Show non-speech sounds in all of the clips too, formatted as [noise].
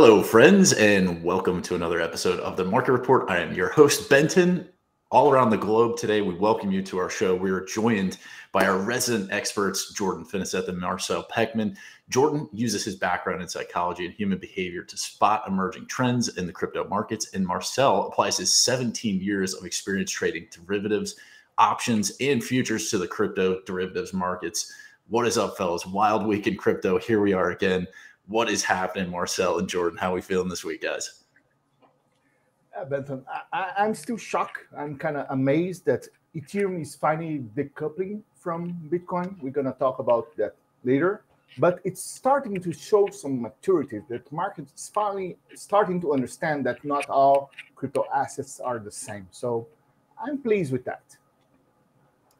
Hello, friends, and welcome to another episode of the Market Report. I am your host, Benton. All around the globe today, we welcome you to our show. We are joined by our resident experts, Jordan Finneseth and Marcel Pechman. Jordan uses his background in psychology and human behavior to spot emerging trends in the crypto markets, and Marcel applies his 17 years of experience trading derivatives, options, and futures to the crypto derivatives markets. What is up, fellas? Wild week in crypto. Here we are again what is happening, Marcel and Jordan? How are we feeling this week, guys? Yeah, Benton, I, am still shocked. I'm kind of amazed that Ethereum is finally decoupling from Bitcoin. We're going to talk about that later. But it's starting to show some maturity. That market is finally starting to understand that not all crypto assets are the same. So I'm pleased with that.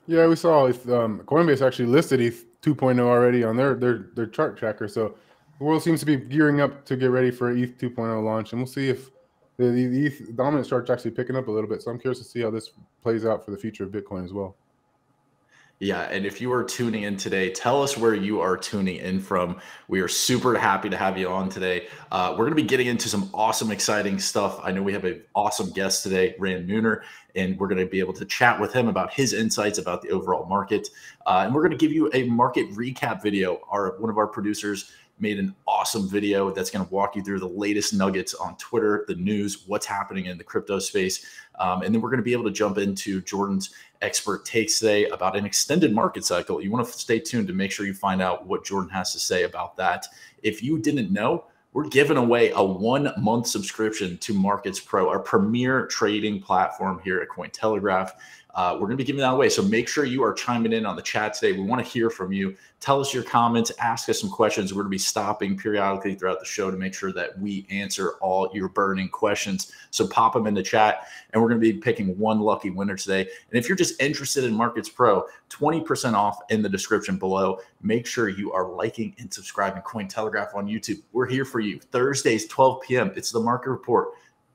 Yeah, we saw if um, Coinbase actually listed ETH 2.0 already on their their their chart tracker. So the world seems to be gearing up to get ready for ETH 2.0 launch, and we'll see if the, the ETH dominant starts actually picking up a little bit. So I'm curious to see how this plays out for the future of Bitcoin as well. Yeah, and if you are tuning in today, tell us where you are tuning in from. We are super happy to have you on today. Uh, we're going to be getting into some awesome, exciting stuff. I know we have an awesome guest today, Ran Neuner, and we're going to be able to chat with him about his insights about the overall market. Uh, and we're going to give you a market recap video. Our one of our producers made an awesome video that's going to walk you through the latest nuggets on Twitter, the news, what's happening in the crypto space. Um, and then we're going to be able to jump into Jordan's expert takes today about an extended market cycle. You want to stay tuned to make sure you find out what Jordan has to say about that. If you didn't know, we're giving away a one month subscription to Markets Pro, our premier trading platform here at Cointelegraph. Uh, we're going to be giving that away. So make sure you are chiming in on the chat today. We want to hear from you. Tell us your comments, ask us some questions. We're going to be stopping periodically throughout the show to make sure that we answer all your burning questions. So pop them in the chat, and we're going to be picking one lucky winner today. And if you're just interested in Markets Pro, 20% off in the description below. Make sure you are liking and subscribing Cointelegraph on YouTube. We're here for you. Thursdays, 12 p.m. It's the market report.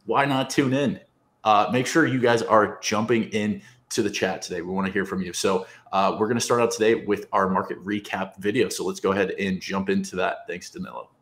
Why not tune in? Uh, make sure you guys are jumping in to the chat today. We want to hear from you. So uh, we're going to start out today with our market recap video. So let's go ahead and jump into that. Thanks, Danilo.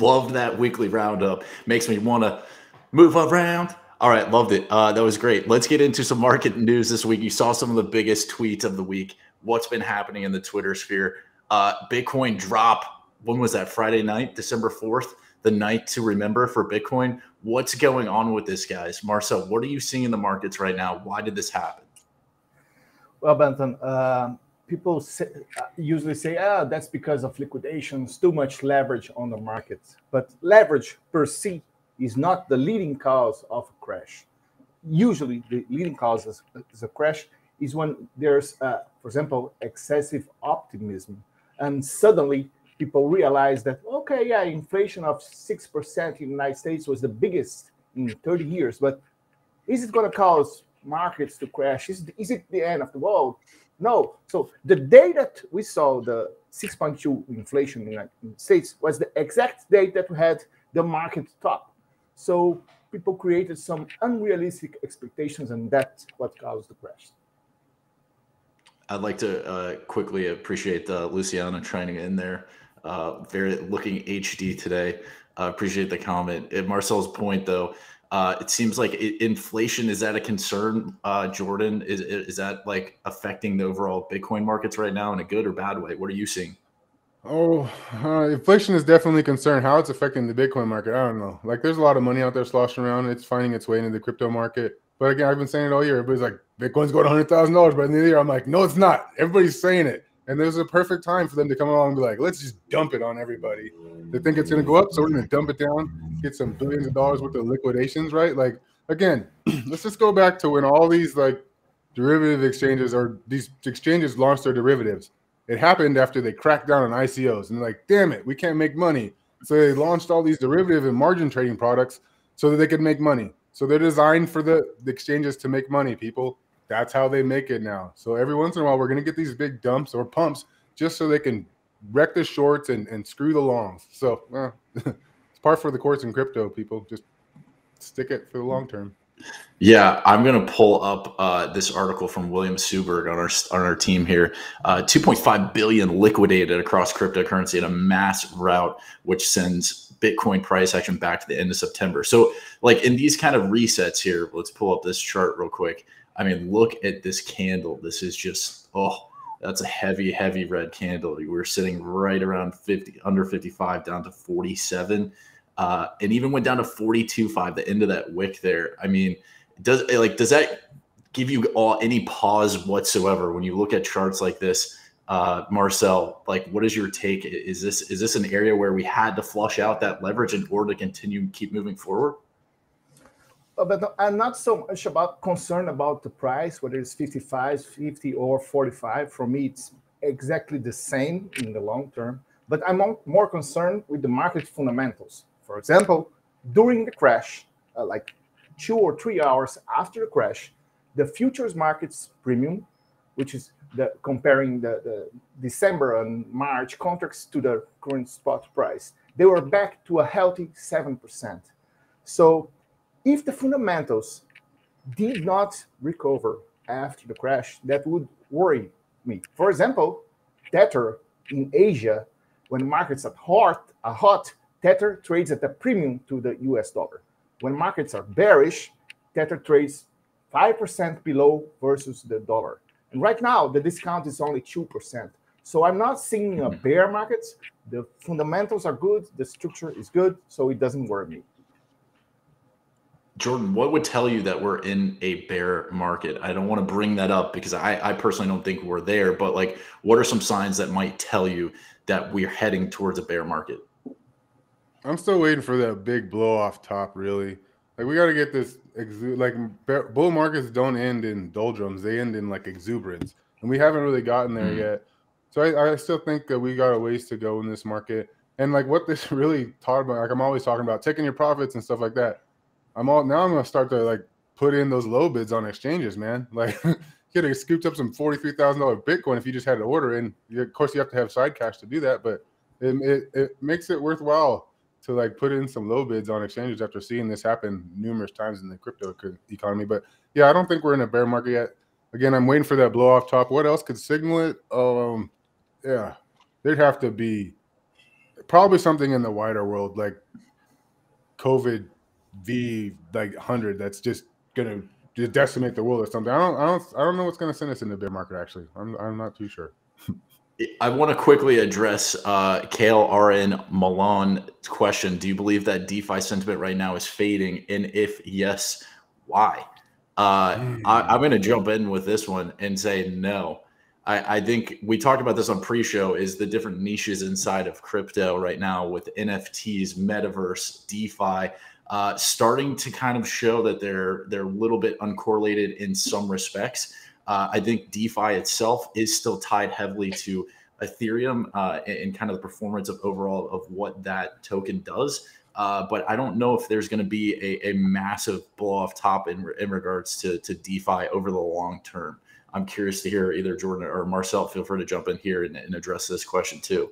Loved that weekly roundup. Makes me want to move around. All right, loved it. Uh, that was great. Let's get into some market news this week. You saw some of the biggest tweets of the week. What's been happening in the Twitter sphere? Uh, Bitcoin drop. When was that? Friday night, December 4th, the night to remember for Bitcoin. What's going on with this, guys? Marcel, what are you seeing in the markets right now? Why did this happen? Well, Benton, uh, people say, uh, usually say, ah, that's because of liquidations, too much leverage on the market. But leverage per se is not the leading cause of a crash. Usually, the leading cause is a crash is when there's, uh, for example, excessive optimism, and suddenly people realize that okay, yeah, inflation of six percent in the United States was the biggest in 30 years. But is it going to cause markets to crash? Is, is it the end of the world? No. So the day that we saw the 6.2 inflation in the United States was the exact date that we had the market top. So people created some unrealistic expectations, and that's what caused the crash. I'd like to uh, quickly appreciate uh, Luciana training in there. Uh, very looking HD today. Appreciate the comment. At Marcel's point, though, uh, it seems like it, inflation is that a concern, uh, Jordan? Is is that like affecting the overall Bitcoin markets right now in a good or bad way? What are you seeing? Oh, uh, inflation is definitely a concern. How it's affecting the Bitcoin market, I don't know. Like, there's a lot of money out there sloshing around. It's finding its way into the crypto market. But again, I've been saying it all year. Everybody's like, Bitcoin's going to hundred thousand dollars by the end of the year. I'm like, no, it's not. Everybody's saying it, and there's a perfect time for them to come along and be like, let's just dump it on everybody. They think it's going to go up, so we're going to dump it down, get some billions of dollars worth of liquidations, right? Like, again, [clears throat] let's just go back to when all these like derivative exchanges or these exchanges launched their derivatives. It happened after they cracked down on ICOs and like, damn it, we can't make money. So they launched all these derivative and margin trading products so that they could make money. So they're designed for the, the exchanges to make money, people. That's how they make it now. So every once in a while, we're going to get these big dumps or pumps just so they can wreck the shorts and, and screw the longs. So [laughs] it's par for the course in crypto, people. Just stick it for the long term. Yeah, I'm going to pull up uh, this article from William Suberg on our on our team here. Uh, 2.5 billion liquidated across cryptocurrency in a mass rout, which sends Bitcoin price action back to the end of September. So, like in these kind of resets here, let's pull up this chart real quick. I mean, look at this candle. This is just, oh, that's a heavy, heavy red candle. We're sitting right around 50, under 55, down to 47. Uh, and even went down to 42.5, the end of that wick there. I mean, does like, does that give you all any pause whatsoever when you look at charts like this? uh, Marcel, like what is your take? Is this is this an area where we had to flush out that leverage in order to continue keep moving forward? Uh, but I'm not so much about concerned about the price, whether it's 55, 50, or 45. For me, it's exactly the same in the long term. But I'm more concerned with the market fundamentals. For example, during the crash, uh, like two or three hours after the crash, the futures markets premium, which is the comparing the, the December and March contracts to the current spot price, they were back to a healthy 7%. So if the fundamentals did not recover after the crash, that would worry me. For example, Tether in Asia, when markets are hot, are hot, Tether trades at a premium to the US dollar. When markets are bearish, Tether trades 5% below versus the dollar. And right now, the discount is only 2%. So I'm not seeing a bear market. The fundamentals are good, the structure is good, so it doesn't worry me. Jordan, what would tell you that we're in a bear market? I don't want to bring that up because I, I personally don't think we're there, but like, what are some signs that might tell you that we're heading towards a bear market? I'm still waiting for that big blow off top, really. Like we got to get this exu- like bull markets don't end in doldrums; they end in like exuberance, and we haven't really gotten there mm. yet. So I, I, still think that we got a ways to go in this market. And like what this [laughs] really taught about, like I'm always talking about taking your profits and stuff like that. I'm all now. I'm gonna start to like put in those low bids on exchanges, man. [laughs] Like you could have scooped up some forty three thousand dollar Bitcoin if you just had to order. And of course, you have to have side cash to do that, but it, it, it makes it worthwhile to like put in some low bids on exchanges after seeing this happen numerous times in the crypto economy. But yeah, I don't think we're in a bear market yet. Again, I'm waiting for that blow off top. What else could signal it? Um, yeah, there'd have to be probably something in the wider world like COVID V like hundred that's just gonna just decimate the world or something. I don't, I don't, I don't know what's gonna send us in the bear market. Actually, I'm, I'm not too sure. [laughs] I want to quickly address uh, Kale RN Milan's question. Do you believe that DeFi sentiment right now is fading? And if yes, why? Uh, I, am going to jump in with this one and say no. I, I, think we talked about this on pre-show. Is the different niches inside of crypto right now with NFTs, metaverse, DeFi, uh, starting to kind of show that they're they're a little bit uncorrelated in some respects. Uh, I think DeFi itself is still tied heavily to Ethereum uh, and, kind of the performance of overall of what that token does. Uh, but I don't know if there's going to be a, a massive blow off top in, in regards to, to DeFi over the long term. I'm curious to hear either Jordan or Marcel. Feel free to jump in here and, and address this question too.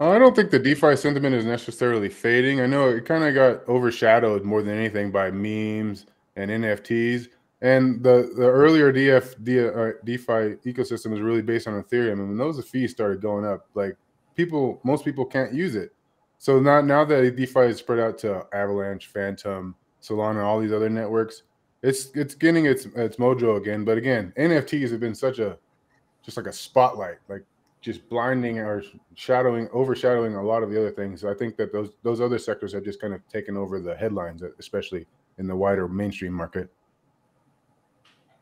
I don't think the DeFi sentiment is necessarily fading. I know it kind of got overshadowed more than anything by memes and NFTs. And the, the earlier DF, uh, DeFi ecosystem is really based on Ethereum. And when those fees started going up, like people, most people can't use it. So now, now that DeFi is spread out to Avalanche, Fantom, Solana, all these other networks, it's it's getting its its mojo again. But again, NFTs have been such a just like a spotlight, like just blinding or shadowing, overshadowing a lot of the other things. I think that those those other sectors have just kind of taken over the headlines, especially in the wider mainstream market.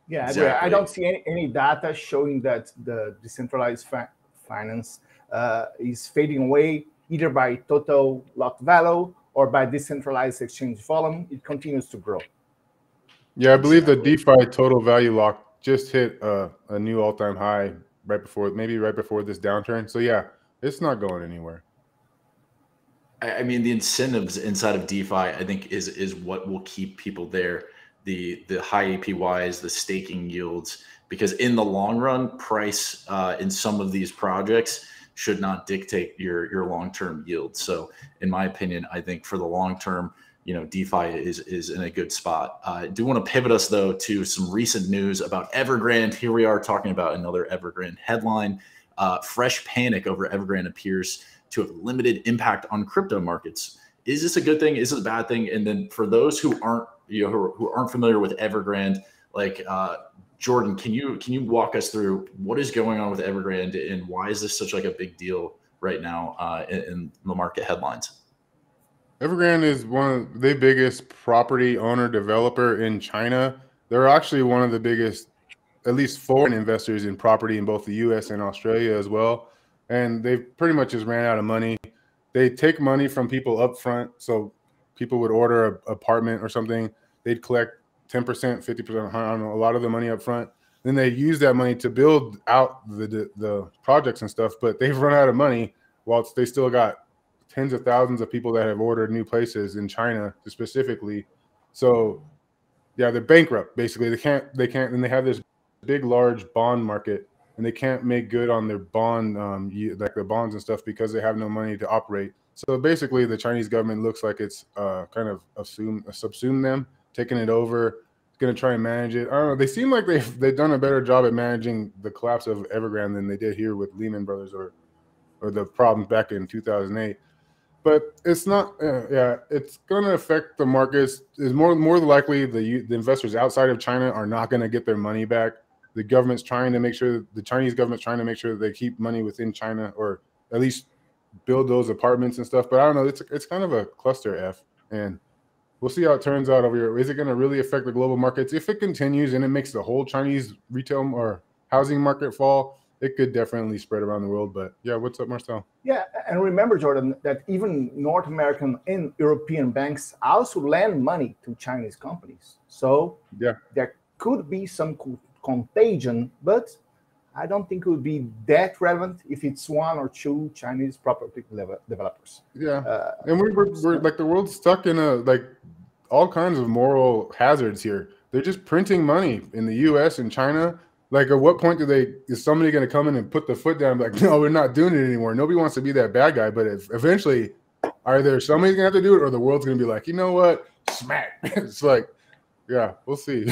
Yeah, exactly. I don't see any, any data showing that the decentralized fa- finance uh, is fading away either by total locked value or by decentralized exchange volume. It continues to grow. Yeah, I believe the DeFi total value lock just hit a, a new all time high right before, maybe right before this downturn. So yeah, it's not going anywhere. I mean, the incentives inside of DeFi, I think, is is what will keep people there. The the high APYs, the staking yields, because in the long run, price uh, in some of these projects should not dictate your your long term yield. So, in my opinion, I think for the long term, you know, DeFi is is in a good spot. Uh, I do want to pivot us though to some recent news about Evergrande. Here we are talking about another Evergrande headline. Uh, fresh panic over Evergrande appears to have limited impact on crypto markets. Is this a good thing? Is this a bad thing? And then for those who aren't you know who, who aren't familiar with Evergrande, like uh, Jordan, can you can you walk us through what is going on with Evergrande and why is this such like a big deal right now uh, in, in the market headlines? Evergrande is one of the biggest property owner developer in China. They're actually one of the biggest, at least foreign investors in property in both the U.S. and Australia as well. And they pretty much just ran out of money. They take money from people up front. So people would order an apartment or something. They'd collect 10%, 50%, I don't know, a lot of the money up front. Then they use that money to build out the, the, the projects and stuff, but they've run out of money whilst they still got tens of thousands of people that have ordered new places in China specifically. So yeah, they're bankrupt basically. They can't they can't and they have this big large bond market and they can't make good on their bond um like their bonds and stuff because they have no money to operate. So basically the Chinese government looks like it's uh kind of assume subsumed them, taking it over, going to try and manage it. I don't know. They seem like they've they've done a better job at managing the collapse of Evergrande than they did here with Lehman Brothers or or the problem back in 2008 but it's not. Uh, yeah, it's going to affect the markets. Is more more likely the the investors outside of China are not going to get their money back. The government's trying to make sure the Chinese government's trying to make sure that they keep money within China or at least build those apartments and stuff. But I don't know. It's it's kind of a cluster F, and we'll see how it turns out over here. Is it going to really affect the global markets if it continues and it makes the whole Chinese retail or housing market fall? It could definitely spread around the world. But yeah, what's up, Marcel? Yeah, and remember, Jordan, that even North American and European banks also lend money to Chinese companies. So yeah, there could be some contagion, but I don't think it would be that relevant if it's one or two Chinese property developers. Yeah, uh, and we're, we're, we're like the world's stuck in a like all kinds of moral hazards here. They're just printing money in the U.S. and China like, at what point do they is somebody going to come in and put the foot down? Like, [laughs] no, we're not doing it anymore. Nobody wants to be that bad guy. But if eventually, either somebody's going to have to do it, or the world's going to be like, you know what, smack. [laughs] it's like, yeah, we'll see.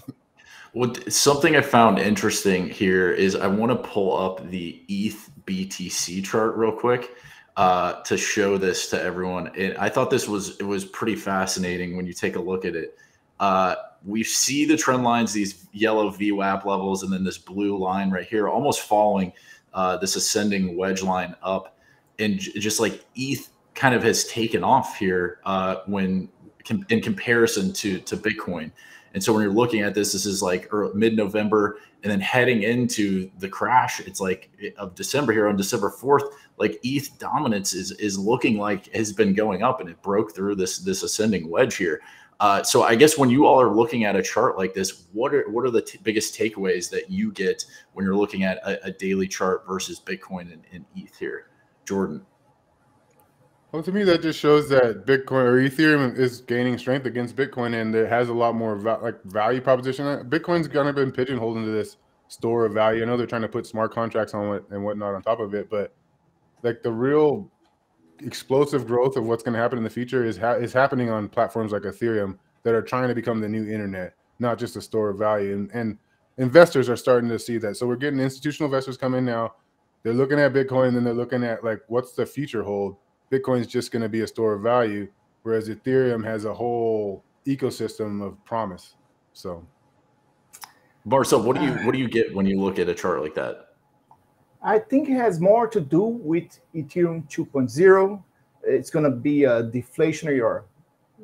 [laughs] well, something I found interesting here is I want to pull up the ETH BTC chart real quick uh, to show this to everyone. And I thought this was it was pretty fascinating when you take a look at it. Uh, we see the trend lines, these yellow VWAP levels, and then this blue line right here, almost following uh, this ascending wedge line up. And just like ETH kind of has taken off here uh, when com- in comparison to to Bitcoin. And so when you're looking at this, this is like mid November, and then heading into the crash, it's like of December here on December 4th, like ETH dominance is is looking like has been going up, and it broke through this this ascending wedge here. Uh, so I guess when you all are looking at a chart like this, what are what are the biggest takeaways that you get when you're looking at a, a daily chart versus Bitcoin and, and, ETH here, Jordan? Well, to me, that just shows that Bitcoin or Ethereum is gaining strength against Bitcoin, and it has a lot more va- like value proposition. Bitcoin's kind of been pigeonholed into this store of value. I know they're trying to put smart contracts on it and whatnot on top of it, but like the real explosive growth of what's going to happen in the future is ha- is happening on platforms like Ethereum that are trying to become the new internet, not just a store of value. And, and investors are starting to see that. So we're getting institutional investors come in now. They're looking at Bitcoin and then they're looking at like what's the future hold Bitcoin is just going to be a store of value, whereas Ethereum has a whole ecosystem of promise. So, Marcel, what do you what do you get when you look at a chart like that? I think it has more to do with Ethereum 2.0. It's going to be a deflationary or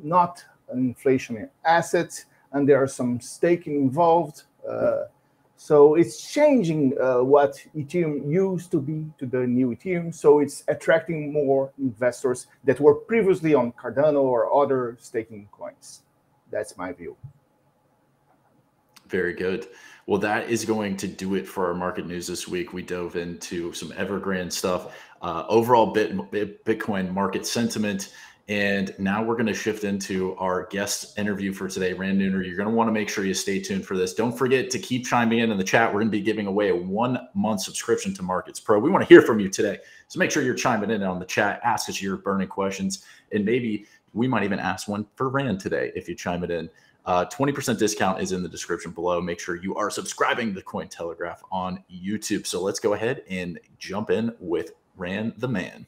not an inflationary asset, and there are some staking involved. Uh, so it's changing uh, what Ethereum used to be to the new Ethereum. So it's attracting more investors that were previously on Cardano or other staking coins. That's my view. Very good. Well, that is going to do it for our market news this week. We dove into some Evergrande stuff, uh, overall bit, Bitcoin market sentiment, and now we're going to shift into our guest interview for today, Ran Neuner. You're going to want to make sure you stay tuned for this. Don't forget to keep chiming in in the chat. We're going to be giving away a one month subscription to Markets Pro. We want to hear from you today. So make sure you're chiming in on the chat. Ask us your burning questions. And maybe we might even ask one for Ran today if you chime it in. Uh, 20% discount is in the description below. Make sure you are subscribing to Cointelegraph on YouTube. So let's go ahead and jump in with Ran the Man.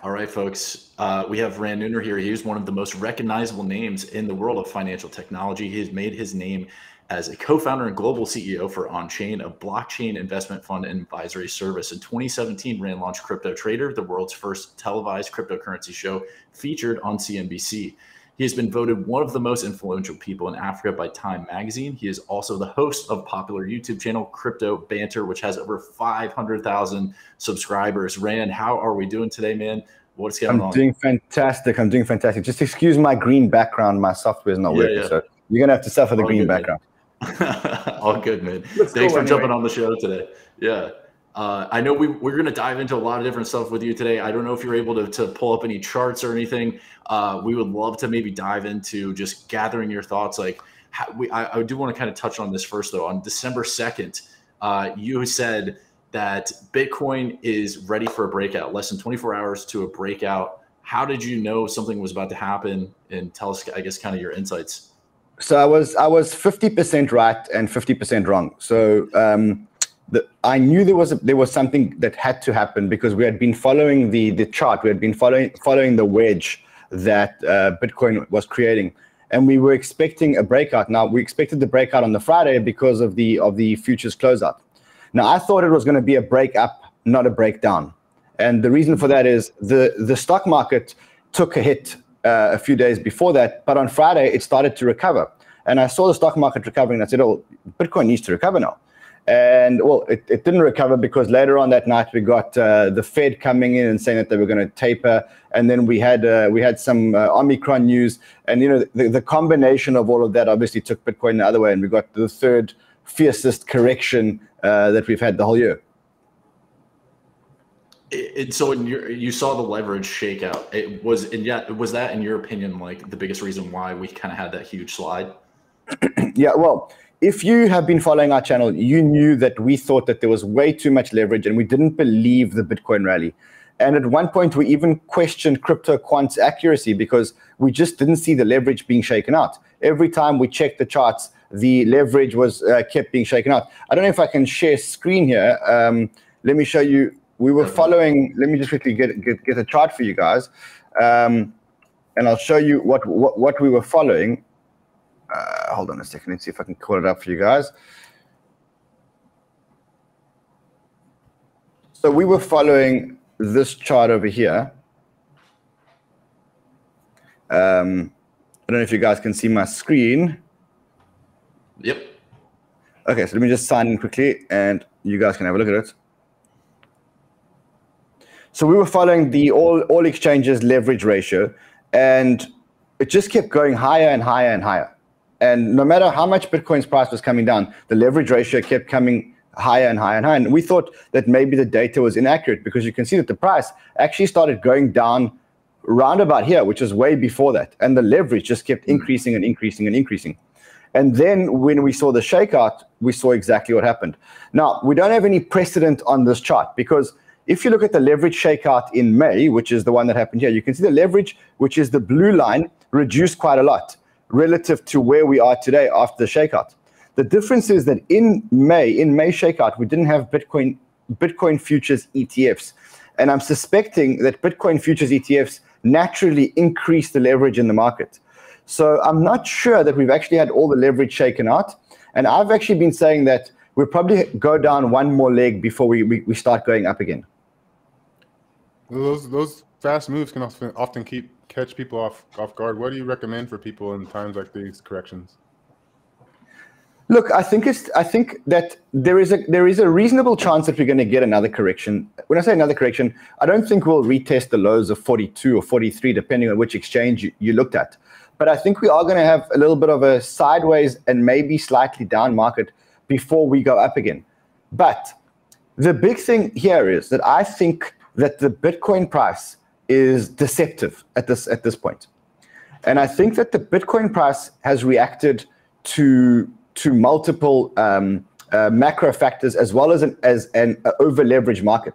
All right, folks. Uh, we have Ran Neuner here. He's one of the most recognizable names in the world of financial technology. He has made his name as a co-founder and global CEO for OnChain, a blockchain investment fund and advisory service. In 2017, Ran launched Crypto Trader, the world's first televised cryptocurrency show featured on CNBC. He has been voted one of the most influential people in Africa by Time Magazine. He is also the host of popular YouTube channel Crypto Banter, which has over 500,000 subscribers. Ran, how are we doing today, man? What's going I'm on? I'm doing fantastic. I'm doing fantastic. Just excuse my green background. My software is not yeah, working, yeah. so you're gonna have to suffer the green background. [laughs] All good, man. Let's Thanks for anyway. jumping on the show today. Yeah. Uh, I know we, we're going to dive into a lot of different stuff with you today. I don't know if you're able to, to pull up any charts or anything. Uh, we would love to maybe dive into just gathering your thoughts. Like, how, we, I, I, do want to kind of touch on this first, though. On December 2nd, uh, you said that Bitcoin is ready for a breakout, less than 24 hours to a breakout. How did you know something was about to happen? And tell us, I guess, kind of your insights. So I was I was 50% right and 50% wrong. So um, the, I knew there was a, there was something that had to happen because we had been following the the chart, we had been following following the wedge that uh, Bitcoin was creating, and we were expecting a breakout. Now we expected the breakout on the Friday because of the of the futures closeout. Now I thought it was going to be a break up, not a breakdown, and the reason for that is the the stock market took a hit uh, a few days before that, but on Friday it started to recover, and I saw the stock market recovering. And I said, "Oh, Bitcoin needs to recover now." And well, it, it didn't recover because later on that night we got uh, the Fed coming in and saying that they were going to taper, and then we had uh, we had some uh, Omicron news, and you know the, the combination of all of that obviously took Bitcoin the other way, and we got the third fiercest correction uh, that we've had the whole year. And so in your, you saw the leverage shakeout. It was, and yet was that, in your opinion, like the biggest reason why we kind of had that huge slide? [clears throat] yeah, well, if you have been following our channel, you knew that we thought that there was way too much leverage and we didn't believe the Bitcoin rally. And at one point, we even questioned CryptoQuant's accuracy because we just didn't see the leverage being shaken out. Every time we checked the charts, the leverage was uh, kept being shaken out. I don't know if I can share screen here. Um, let me show you. We were following. Let me just quickly get get, get a chart for you guys, um, and I'll show you what, what what we were following uh, hold on a second. Let's see if I can call it up for you guys. So we were following this chart over here. Um, I don't know if you guys can see my screen. Yep. Okay, so let me just sign in quickly and you guys can have a look at it. So we were following the all, all exchanges leverage ratio and it just kept going higher and higher and higher and no matter how much Bitcoin's price was coming down, the leverage ratio kept coming higher and higher and higher. And we thought that maybe the data was inaccurate because you can see that the price actually started going down round about here, which is way before that. And the leverage just kept hmm. increasing and increasing and increasing. And then when we saw the shakeout, we saw exactly what happened. Now, we don't have any precedent on this chart because if you look at the leverage shakeout in May, which is the one that happened here, you can see the leverage, which is the blue line, reduced quite a lot relative to where we are today after the shakeout. The difference is that in May, in May shakeout, we didn't have Bitcoin Bitcoin futures ETFs. And I'm suspecting that Bitcoin futures ETFs naturally increase the leverage in the market. So I'm not sure that we've actually had all the leverage shaken out. And I've actually been saying that we'll probably go down one more leg before we, we, we start going up again. Those those fast moves can often often keep catch people off off guard. What do you recommend for people in times like these corrections? Look, I think it's I think that there is a there is a reasonable chance that we're going to get another correction. When I say another correction, I don't think we'll retest the lows of 42 or 43, depending on which exchange you, you looked at. But I think we are going to have a little bit of a sideways and maybe slightly down market before we go up again. But the big thing here is that I think that the Bitcoin price is deceptive at this at this point. And I think that the Bitcoin price has reacted to to multiple um, uh, macro factors as well as an as an uh, over leveraged market.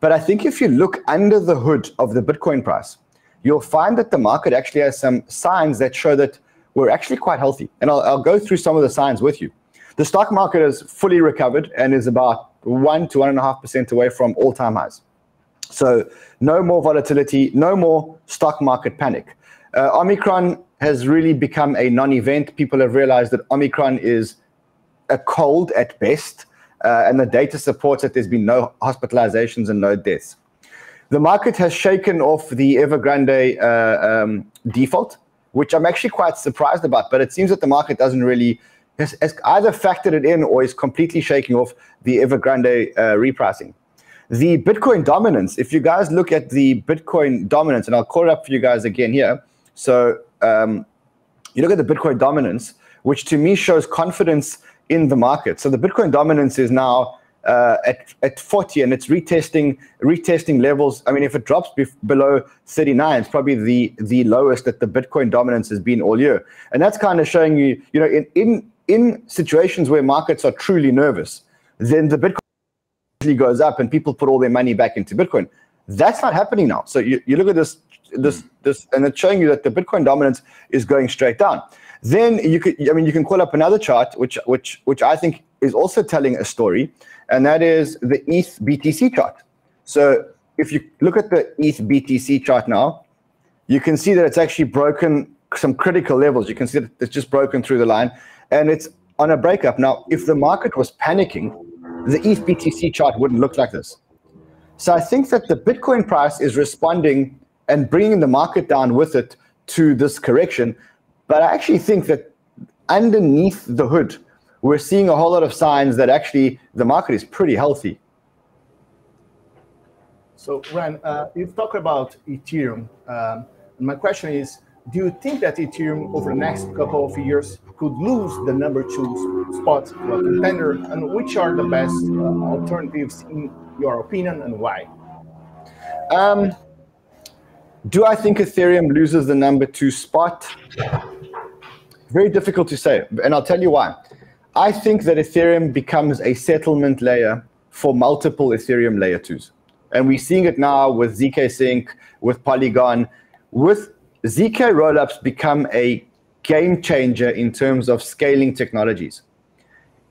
But I think if you look under the hood of the Bitcoin price, you'll find that the market actually has some signs that show that we're actually quite healthy. And I'll, I'll go through some of the signs with you. The stock market has fully recovered and is about one to one and a half percent away from all-time highs. So no more volatility, no more stock market panic. Uh, Omicron has really become a non-event. People have realized that Omicron is a cold at best, uh, and the data supports that there's been no hospitalizations and no deaths. The market has shaken off the Evergrande uh, um, default, which I'm actually quite surprised about. But it seems that the market doesn't really has, has either factored it in or is completely shaking off the Evergrande uh, repricing. The Bitcoin dominance, if you guys look at the Bitcoin dominance, and I'll call it up for you guys again here. So um, you look at the Bitcoin dominance, which to me shows confidence in the market. So the Bitcoin dominance is now uh, at at 40 and it's retesting retesting levels. I mean, if it drops be- below 39, it's probably the the lowest that the Bitcoin dominance has been all year. And that's kind of showing you, you know, in in in situations where markets are truly nervous, then the Bitcoin goes up and people put all their money back into Bitcoin. That's not happening now. So you, you look at this, this, hmm. this, and it's showing you that the Bitcoin dominance is going straight down. Then you could, I mean, you can call up another chart, which, which, which I think is also telling a story, and that is the ETH BTC chart. So if you look at the ETH BTC chart now, you can see that it's actually broken some critical levels. You can see that it's just broken through the line, and it's on a breakup. Now, if the market was panicking, the ETH BTC chart wouldn't look like this. So I think that the Bitcoin price is responding and bringing the market down with it to this correction. But I actually think that underneath the hood, we're seeing a whole lot of signs that actually the market is pretty healthy. So, Ran, uh, you've talked about Ethereum. Um, my question is do you think that Ethereum over the next couple of years could lose the number two spot to a contender? And which are the best uh, alternatives in your opinion and why? Um, do I think Ethereum loses the number two spot? Very difficult to say, and I'll tell you why. I think that Ethereum becomes a settlement layer for multiple Ethereum layer twos. And we're seeing it now with ZK Sync, with Polygon, with ZK rollups become a game changer in terms of scaling technologies.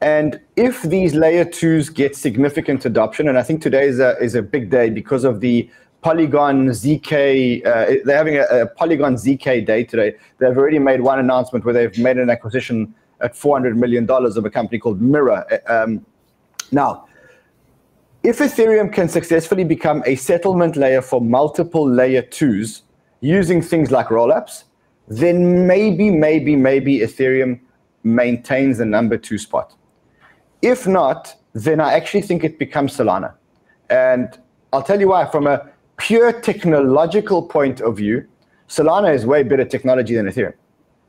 And if these layer twos get significant adoption, and I think today is a, is a big day because of the Polygon ZK, uh, they're having a, a, Polygon ZK day today. They've already made one announcement where they've made an acquisition at $400 million of a company called Mirror. Um, now, if Ethereum can successfully become a settlement layer for multiple layer twos, using things like rollups, then maybe, maybe, maybe Ethereum maintains the number two spot. If not, then I actually think it becomes Solana. And I'll tell you why. From a pure technological point of view, Solana is way better technology than Ethereum.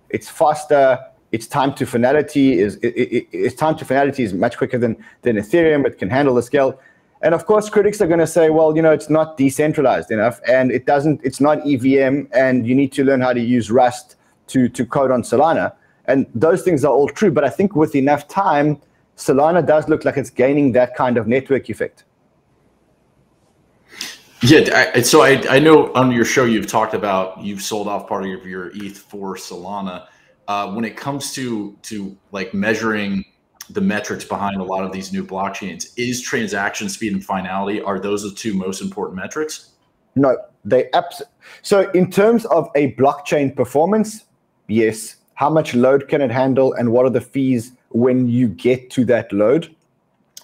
It's faster, its time to finality is it, it, its time to finality is much quicker than than Ethereum. It can handle the scale. And of course, critics are going to say, well, you know, it's not decentralized enough, and it doesn't. It's not EVM, and you need to learn how to use Rust to to code on Solana. And those things are all true. But I think with enough time, Solana does look like it's gaining that kind of network effect. Yeah, I, so I, I know on your show you've talked about you've sold off part of your ETH for Solana. Uh, when it comes to to like measuring the metrics behind a lot of these new blockchains, is transaction speed and finality are those the two most important metrics? No, they abs- so in terms of a blockchain performance, yes. How much load can it handle, and what are the fees when you get to that load?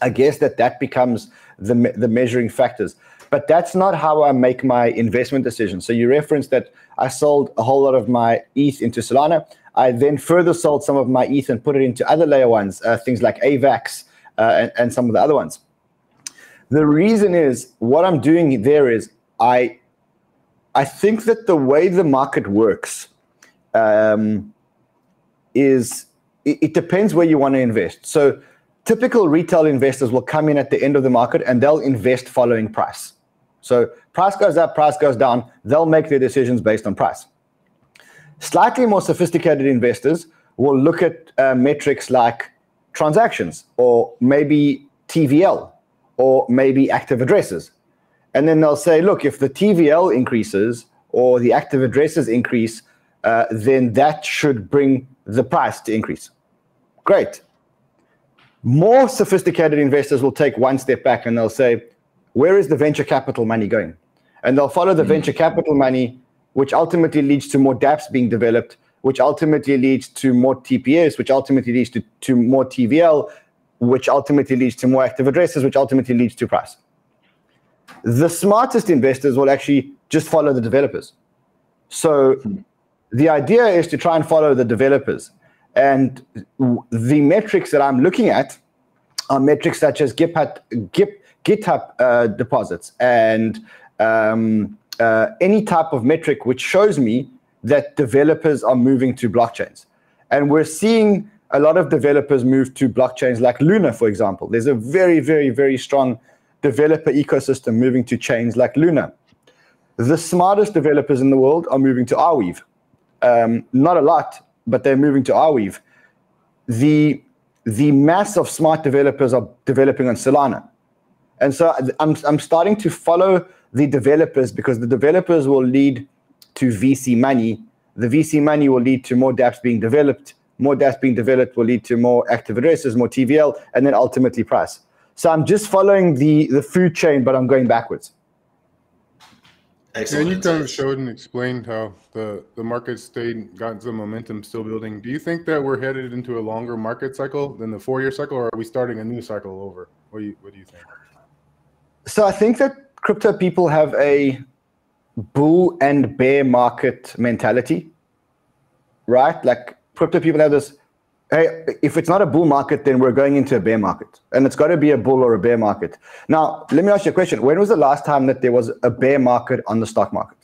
I guess that that becomes the the measuring factors but that's not how I make my investment decisions. So you referenced that I sold a whole lot of my ETH into Solana. I then further sold some of my ETH and put it into other layer ones, uh, things like AVAX uh, and, and some of the other ones. The reason is what I'm doing there is I I think that the way the market works um, is it, it depends where you want to invest. So typical retail investors will come in at the end of the market and they'll invest following price. So price goes up, price goes down, they'll make their decisions based on price. Slightly more sophisticated investors will look at uh, metrics like transactions or maybe TVL or maybe active addresses. And then they'll say, look, if the TVL increases or the active addresses increase, uh, then that should bring the price to increase. Great. More sophisticated investors will take one step back and they'll say, where is the venture capital money going? And they'll follow the mm. venture capital money, which ultimately leads to more dApps being developed, which ultimately leads to more TPS, which ultimately leads to, to more TVL, which ultimately leads to more active addresses, which ultimately leads to price. The smartest investors will actually just follow the developers. So the idea is to try and follow the developers. And the metrics that I'm looking at are metrics such as GitHub, GitHub uh, deposits and um, uh, any type of metric which shows me that developers are moving to blockchains. And we're seeing a lot of developers move to blockchains like Luna, for example. There's a very, very, very strong developer ecosystem moving to chains like Luna. The smartest developers in the world are moving to Arweave. Um, not a lot, but they're moving to Arweave. The, the mass of smart developers are developing on Solana. And so I'm, I'm starting to follow the developers because the developers will lead to VC money. The VC money will lead to more dApps being developed. More dApps being developed will lead to more active addresses, more TVL, and then ultimately price. So I'm just following the, the food chain, but I'm going backwards. Excellent. And you kind of showed and explained how the, the market stayed, got some momentum still building. Do you think that we're headed into a longer market cycle than the four year cycle, or are we starting a new cycle over? What do you, what do you think? So I think that crypto people have a bull and bear market mentality, right? Like crypto people have this hey, if it's not a bull market, then we're going into a bear market. And it's got to be a bull or a bear market. Now, let me ask you a question. When was the last time that there was a bear market on the stock market?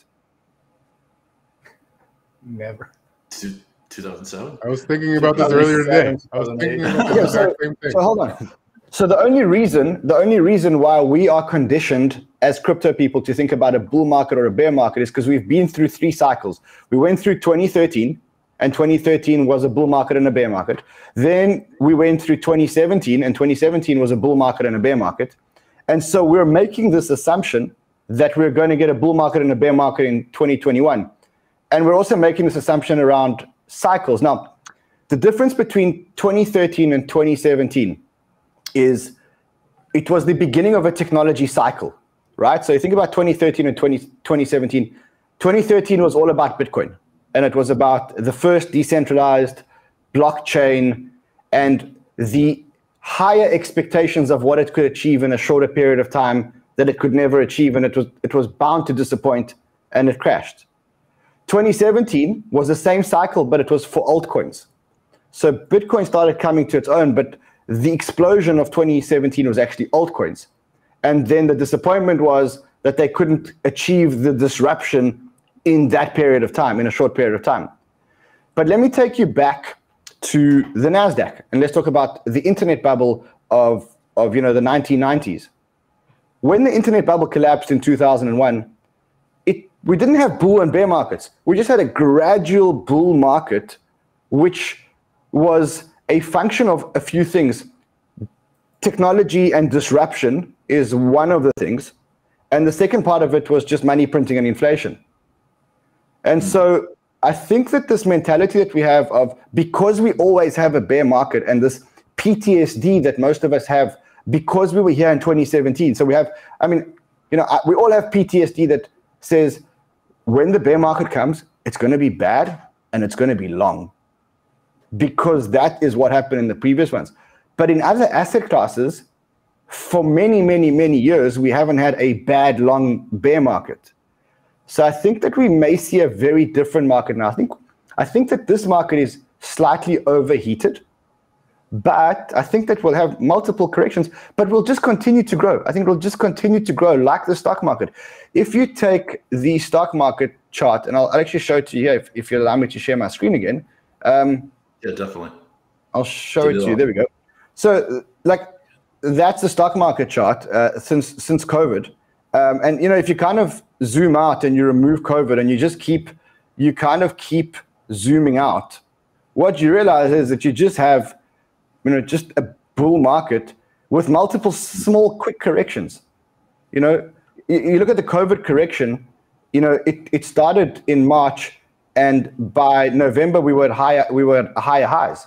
Never. 2007? I was thinking about this earlier today. I was thinking about the yeah, so, same thing. So hold on. So the only reason, the only reason why we are conditioned as crypto people to think about a bull market or a bear market is because we've been through three cycles. We went through 2013, and 2013 was a bull market and a bear market. Then we went through 2017, and 2017 was a bull market and a bear market. And so we're making this assumption that we're going to get a bull market and a bear market in 2021. And we're also making this assumption around cycles. Now, the difference between 2013 and 2017 is it was the beginning of a technology cycle, right? So you think about 2013 and 20, 2017. 2013 was all about Bitcoin, and it was about the first decentralized blockchain and the higher expectations of what it could achieve in a shorter period of time that it could never achieve, and it was it was bound to disappoint, and it crashed. 2017 was the same cycle, but it was for altcoins. So Bitcoin started coming to its own, but the explosion of 2017 was actually altcoins. And then the disappointment was that they couldn't achieve the disruption in that period of time, in a short period of time. But let me take you back to the Nasdaq, and let's talk about the internet bubble of of you know the 1990s. When the internet bubble collapsed in 2001, it we didn't have bull and bear markets. We just had a gradual bull market, which was a function of a few things. Technology and disruption is one of the things. And the second part of it was just money printing and inflation. And mm. so I think that this mentality that we have of because we always have a bear market and this PTSD that most of us have because we were here in 2017. So we have, I mean, you know, we all have PTSD that says when the bear market comes, it's going to be bad and it's going to be long because that is what happened in the previous ones. But in other asset classes, for many, many, many years, we haven't had a bad long bear market. So I think that we may see a very different market now. I think I think that this market is slightly overheated, but I think that we'll have multiple corrections, but we'll just continue to grow. I think we'll just continue to grow like the stock market. If you take the stock market chart, and I'll, I'll actually show it to you here if, if you allow me to share my screen again. Um, yeah, definitely. I'll show it to you. There we go. So, like, that's the stock market chart uh, since since COVID. Um, and you know, if you kind of zoom out and you remove COVID and you just keep, you kind of keep zooming out, what you realize is that you just have, you know, just a bull market with multiple small, quick corrections. You know, you, you look at the COVID correction. You know, it it started in March and by November we were at higher we were at higher highs.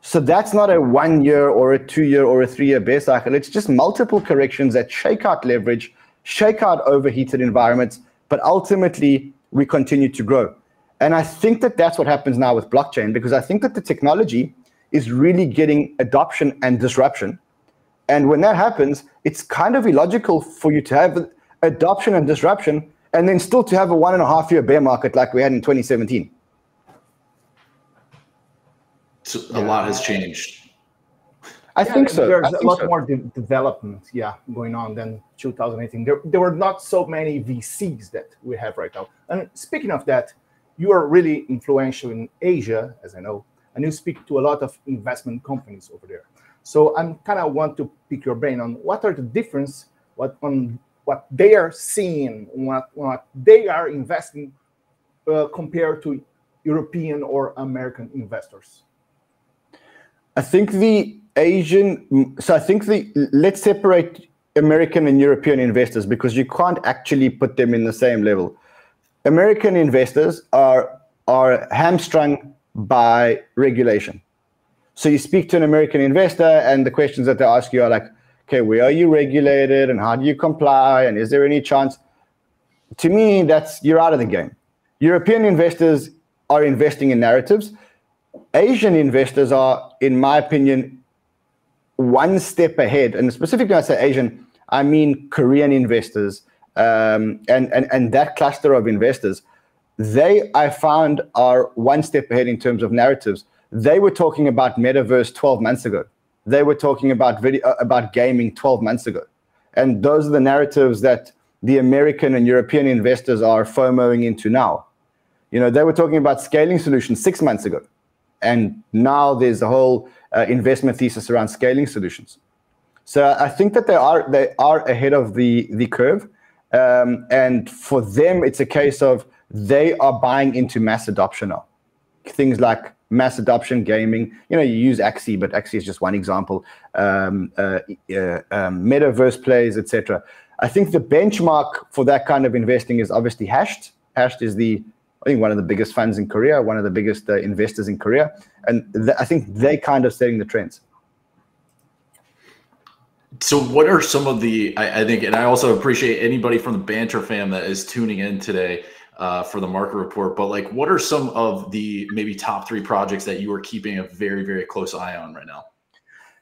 So that's not a one year or a two year or a three year bear cycle. It's just multiple corrections that shake out leverage, shake out overheated environments, but ultimately we continue to grow. And I think that that's what happens now with blockchain because I think that the technology is really getting adoption and disruption. And when that happens, it's kind of illogical for you to have adoption and disruption and then still to have a one and a half year bear market like we had in 2017. So a lot has changed. I yeah, think so. There's think a lot so. more de- development, yeah, going on than 2018. There, there were not so many VCs that we have right now. And speaking of that, you are really influential in Asia, as I know, and you speak to a lot of investment companies over there. So I'm kind of want to pick your brain on what are the difference what on what they are seeing, what, what they are investing uh, compared to European or American investors? I think the Asian, so I think the, let's separate American and European investors because you can't actually put them in the same level. American investors are, are hamstrung by regulation. So you speak to an American investor, and the questions that they ask you are like, okay, where are you regulated and how do you comply and is there any chance? To me, that's you're out of the game. European investors are investing in narratives. Asian investors are, in my opinion, one step ahead. And specifically, I say Asian, I mean Korean investors um, and, and, and that cluster of investors. They, I found, are one step ahead in terms of narratives. They were talking about metaverse 12 months ago they were talking about video uh, about gaming 12 months ago. And those are the narratives that the american and european investors are fomoing into now. You know they were talking about scaling solutions six months ago. And now there's a whole uh, investment thesis around scaling solutions. So i think that they are they are ahead of the the curve. Um, and for them it's a case of they are buying into mass adoption now. Things like mass adoption gaming. You know, you use Axie, but Axie is just one example. Um, uh, uh, um, metaverse plays, etc. I think the benchmark for that kind of investing is obviously Hashed. Hashed is the I think one of the biggest funds in Korea, one of the biggest uh, investors in Korea, and th- I think they kind of setting the trends. So, what are some of the? I, I, think, and I also appreciate anybody from the Banter fam that is tuning in today uh, for the market report. But like, what are some of the maybe top three projects that you are keeping a very, very close eye on right now?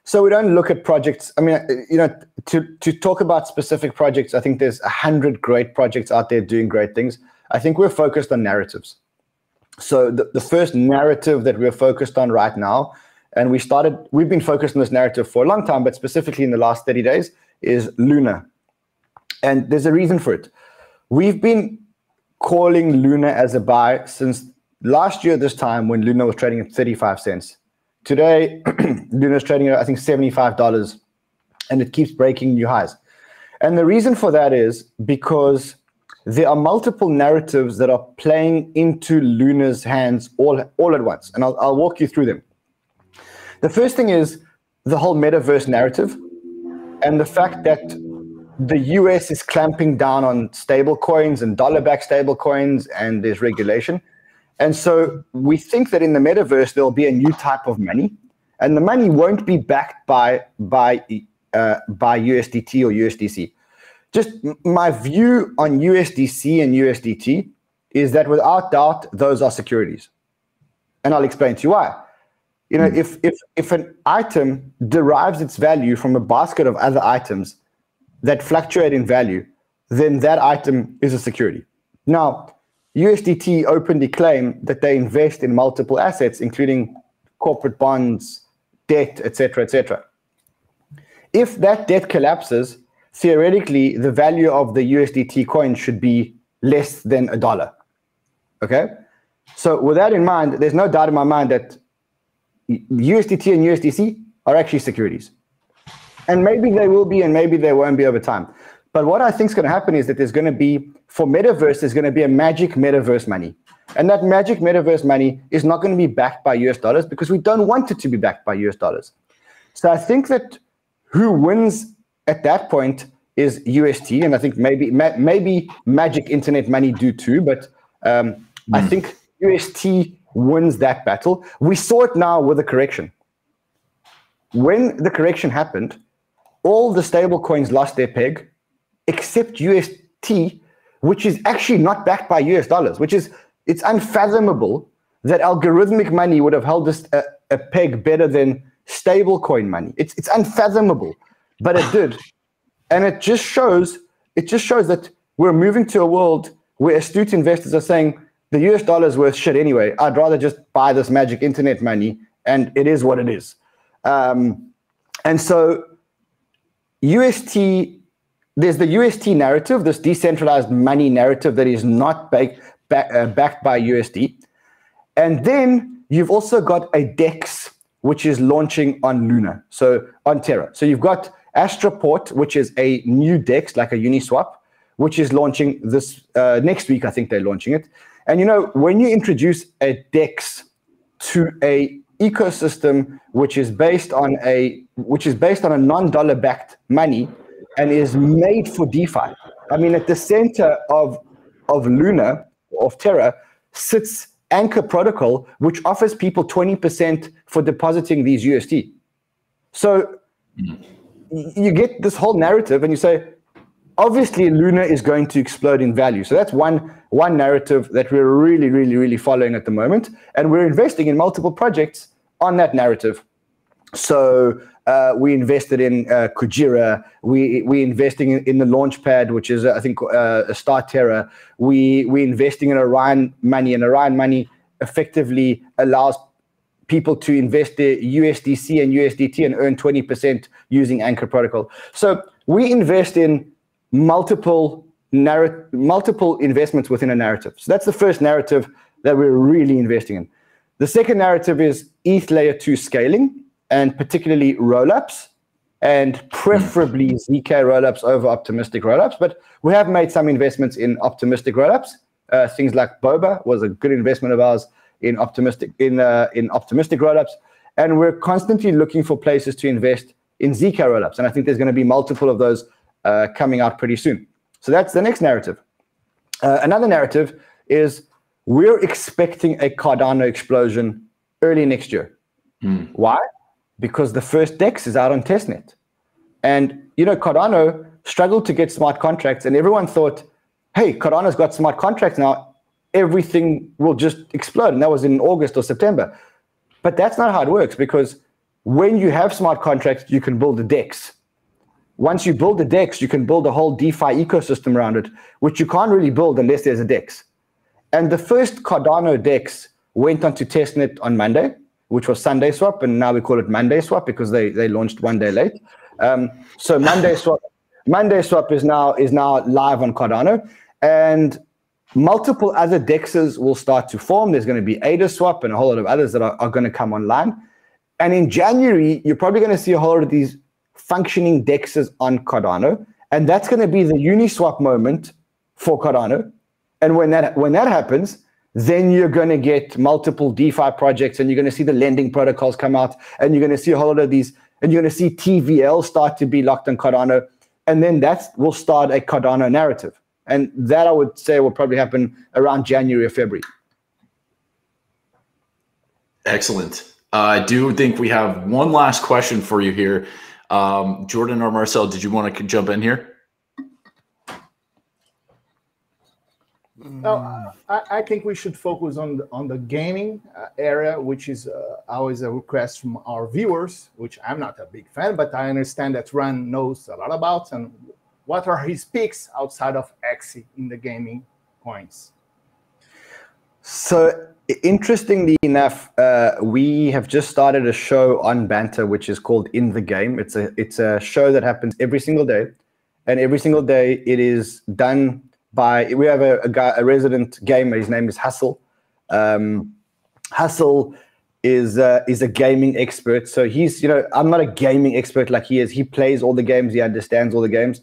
So we don't look at projects. I mean, you know, to to talk about specific projects, I think there's a hundred great projects out there doing great things. I think we're focused on narratives. So the, the first narrative that we're focused on right now, and we started, we've been focused on this narrative for a long time, but specifically in the last 30 days, is Luna. And there's a reason for it. We've been calling Luna as a buy since last year this time when Luna was trading at 35 cents. Today, [clears throat] Luna is trading at I think $75 and it keeps breaking new highs. And the reason for that is because there are multiple narratives that are playing into Luna's hands all, all at once. And I'll, I'll walk you through them. The first thing is the whole metaverse narrative and the fact that the US is clamping down on stable coins and dollar backed stable coins, and there's regulation. And so we think that in the metaverse, there'll be a new type of money, and the money won't be backed by, by, uh, by USDT or USDC. Just my view on USDC and USDT is that without doubt, those are securities. And I'll explain to you why. You know, mm. if, if, if an item derives its value from a basket of other items, that fluctuate in value, then that item is a security. Now, USDT openly claim that they invest in multiple assets, including corporate bonds, debt, etc., etc. If that debt collapses, theoretically, the value of the USDT coin should be less than a dollar. Okay? So, with that in mind, there's no doubt in my mind that USDT and USDC are actually securities. And maybe they will be, and maybe they won't be over time. But what I think is going to happen is that there's going to be, for metaverse, there's going to be a magic metaverse money. And that magic metaverse money is not going to be backed by US dollars because we don't want it to be backed by US dollars. So I think that who wins at that point is UST. And I think maybe maybe magic internet money do too. But um, mm. I hmm. think UST wins that battle. We saw it now with the correction. When the correction happened, all the stable coins lost their peg except UST, which is actually not backed by US dollars, which is it's unfathomable that algorithmic money would have held this a, a peg better than stable coin money. It's it's unfathomable, but it did. And it just shows it just shows that we're moving to a world where astute investors are saying the US dollar is worth shit anyway. I'd rather just buy this magic internet money, and it is what it is. Um, and so UST, there's the UST narrative, this decentralized money narrative that is not back, back, uh, backed by USD. And then you've also got a DEX, which is launching on Luna, so on Terra. So you've got Astroport, which is a new DEX, like a Uniswap, which is launching this uh, next week. I think they're launching it. And you know, when you introduce a DEX to a ecosystem which is based on a which is based on a non-dollar backed money and is made for DeFi. I mean, at the center of of Luna of Terra sits Anchor Protocol, which offers people 20% for depositing these USD. So you get this whole narrative and you say, obviously Luna is going to explode in value. So that's one one narrative that we're really, really, really following at the moment, and we're investing in multiple projects on that narrative. So uh, we invested in uh, Kujira. We we investing in, in the Launchpad, which is uh, I think uh, a StarTerra. We we investing in Orion money, and Orion money effectively allows people to invest their USDC and USDT and earn 20% using Anchor Protocol. So we invest in multiple narrative, multiple investments within a narrative. So that's the first narrative that we're really investing in. The second narrative is ETH layer two scaling, and particularly rollups, and preferably ZK rollups over optimistic rollups. But we have made some investments in optimistic rollups. Uh, things like Boba was a good investment of ours in optimistic in uh, in optimistic rollups, and we're constantly looking for places to invest in ZK rollups. And I think there's going to be multiple of those uh, coming out pretty soon. So that's the next narrative. Uh, another narrative is we're expecting a Cardano explosion early next year. Mm. Why? Because the first DEX is out on testnet. And, you know, Cardano struggled to get smart contracts, and everyone thought, hey, Cardano's got smart contracts now, everything will just explode. And that was in August or September. But that's not how it works because when you have smart contracts, you can build a DEX once you build the DEX, you can build a whole DeFi ecosystem around it, which you can't really build unless there's a DEX. And the first Cardano DEX went onto testnet on Monday, which was SundaeSwap, and now we call it Monday Swap because they, they launched one day late. Um, so Monday [laughs] Swap, Monday Swap is now is now live on Cardano, and multiple other dexes will start to form. There's going to be ADA Swap and a whole lot of others that are, are going to come online. And in January, you're probably going to see a whole lot of these functioning dexes on Cardano. And that's going to be the Uniswap moment for Cardano. And when that when that happens, then you're going to get multiple DeFi projects and you're going to see the lending protocols come out and you're going to see a whole lot of these and you're going to see TVL start to be locked on Cardano. And then that will start a Cardano narrative. And that I would say will probably happen around January or February. Excellent. Uh, I do think we have one last question for you here. Um, Jordan or Marcel, did you want to jump in here? No, I, I, think we should focus on the, on the gaming uh, area, which is uh, always a request from our viewers, which I'm not a big fan, but I understand that Ran knows a lot about. And what are his picks outside of Axie in the gaming coins? So interestingly enough, uh, we have just started a show on Banter, which is called In the Game. It's a it's a show that happens every single day, and every single day it is done by we have a, a guy, a resident gamer. His name is Hassel. Um, Hustle is uh, is a gaming expert. So he's you know I'm not a gaming expert like he is. He plays all the games. He understands all the games.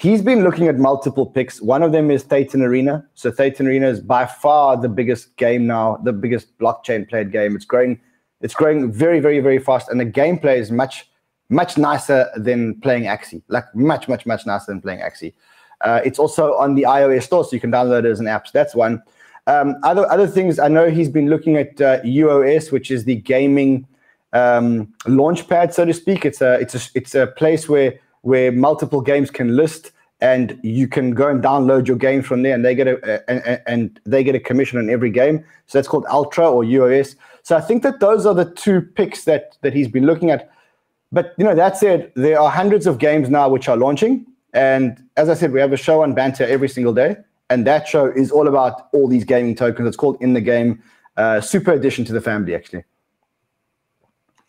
He's been looking at multiple picks. One of them is Thetan Arena. So Thetan Arena is by far the biggest game now, the biggest blockchain played game. It's growing, it's growing very, very, very fast, and the gameplay is much, much nicer than playing Axie. Like much, much, much nicer than playing Axie. Uh, it's also on the iOS store, so you can download it as an app. So that's one. Um, other other things, I know he's been looking at uh, UOS, which is the gaming um, launchpad, so to speak. It's a it's a it's a place where where multiple games can list and you can go and download your game from there and they get a and, and they get a commission on every game so that's called ultra or uos so i think that those are the two picks that that he's been looking at but you know that said there are hundreds of games now which are launching and as i said we have a show on banter every single day and that show is all about all these gaming tokens it's called in the game uh, super addition to the family actually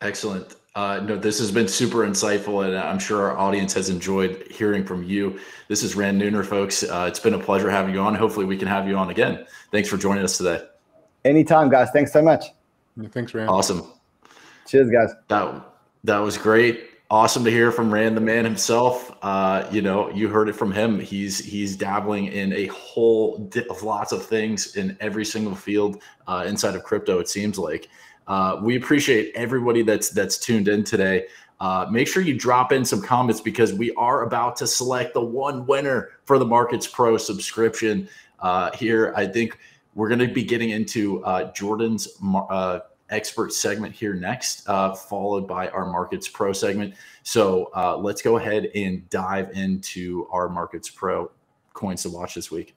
excellent uh, no, this has been super insightful, and I'm sure our audience has enjoyed hearing from you. This is Ran Neuner, folks. Uh, it's been a pleasure having you on. Hopefully, we can have you on again. Thanks for joining us today. Anytime, guys. Thanks so much. Thanks, Ran. Awesome. Cheers, guys. That that was great. Awesome to hear from Ran, the man himself. Uh, you know, you heard it from him. He's he's dabbling in a whole of lots of things in every single field uh, inside of crypto. It seems like. Uh, we appreciate everybody that's that's tuned in today. Uh, make sure you drop in some comments because we are about to select the one winner for the Markets Pro subscription. Uh, here, I think we're going to be getting into uh, Jordan's expert segment here next, uh, followed by our Markets Pro segment. So let's go ahead and dive into our Markets Pro coins to watch this week.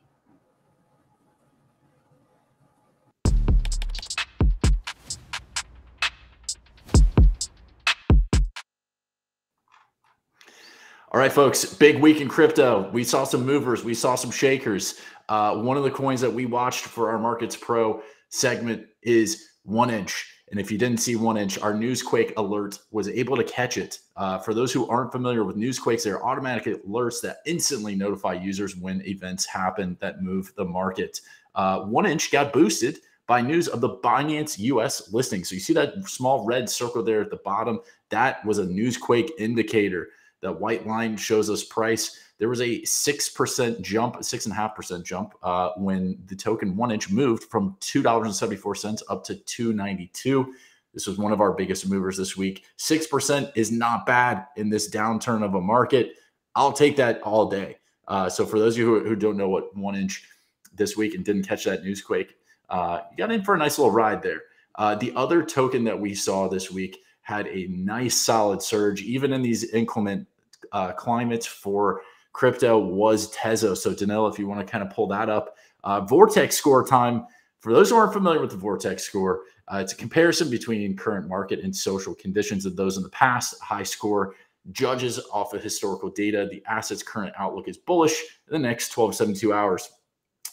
All right, folks, big week in crypto. We saw some movers, we saw some shakers. Uh, one of the coins that we watched for our Markets Pro segment is One Inch. And if you didn't see One Inch, our Newsquake alert was able to catch it. Uh, for those who aren't familiar with Newsquakes, they're automatic alerts that instantly notify users when events happen that move the market. Uh, One Inch got boosted by news of the Binance US listing. So you see that small red circle there at the bottom? That was a Newsquake indicator. That white line shows us price. There was a 6% jump, 6.5% jump uh, when the token one inch moved from $2.74 up to 292 This was one of our biggest movers this week. 6% is not bad in this downturn of a market. I'll take that all day. Uh, so for those of you who, who, don't know what one inch this week and didn't catch that newsquake, uh, you got in for a nice little ride there. Uh, the other token that we saw this week had a nice solid surge, even in these inclement uh, climates for crypto was Tezos. So Danilo, if you want to kind of pull that up, uh, Vortex score time. For those who aren't familiar with the Vortex score, uh, it's a comparison between current market and social conditions of those in the past. High score judges off of historical data. The asset's current outlook is bullish in the next 12 72 hours.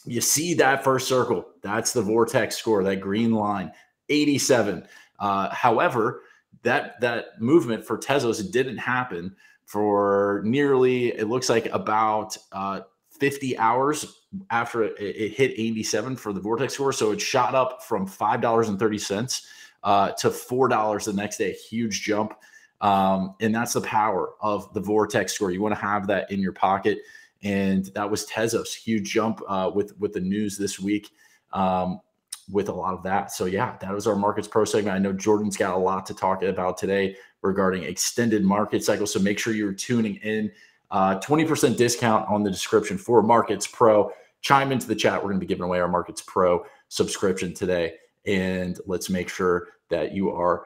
You see that first circle. That's the Vortex score, that green line, 87. Uh, however, that that movement for Tezos didn't happen for nearly, it looks like about uh, 50 hours after it, it, hit 87 for the Vortex score. So it shot up from $5.30 uh, to $4 the next day. Huge jump. Um, and that's the power of the Vortex score. You want to have that in your pocket. And that was Tezos, huge jump uh, with with the news this week. Um, with a lot of that. So yeah, that was our markets pro segment. I know Jordan's got a lot to talk about today regarding extended market cycles. So make sure you're tuning in. Uh, 20% discount on the description for Markets Pro. Chime into the chat. We're going to be giving away our Markets Pro subscription today. And let's make sure that you are